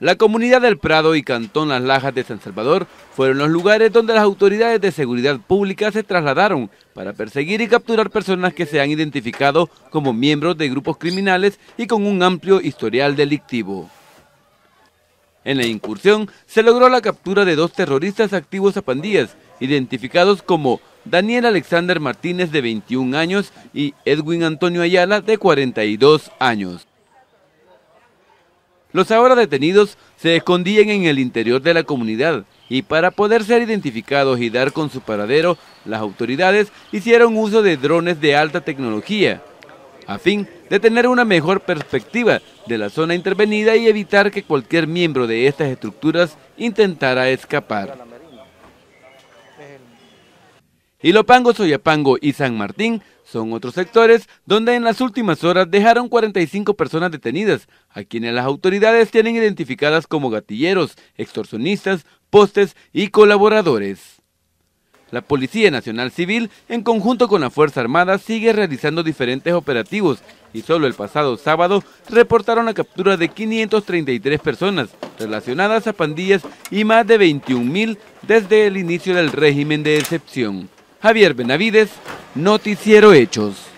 La comunidad del Prado y Cantón Las Lajas de San Salvador fueron los lugares donde las autoridades de seguridad pública se trasladaron para perseguir y capturar personas que se han identificado como miembros de grupos criminales y con un amplio historial delictivo. En la incursión se logró la captura de dos terroristas activos a pandillas, identificados como Daniel Alexander Martínez de 21 años y Edwin Antonio Ayala de 42 años. Los ahora detenidos se escondían en el interior de la comunidad y para poder ser identificados y dar con su paradero, las autoridades hicieron uso de drones de alta tecnología, a fin de tener una mejor perspectiva de la zona intervenida y evitar que cualquier miembro de estas estructuras intentara escapar. Ilopango, Soyapango y San Martín son otros sectores donde en las últimas horas dejaron 45 personas detenidas, a quienes las autoridades tienen identificadas como gatilleros, extorsionistas, postes y colaboradores. La Policía Nacional Civil, en conjunto con la Fuerza Armada, sigue realizando diferentes operativos y solo el pasado sábado reportaron la captura de 533 personas relacionadas a pandillas y más de 21 mil desde el inicio del régimen de excepción. Javier Benavides, Noticiero Hechos.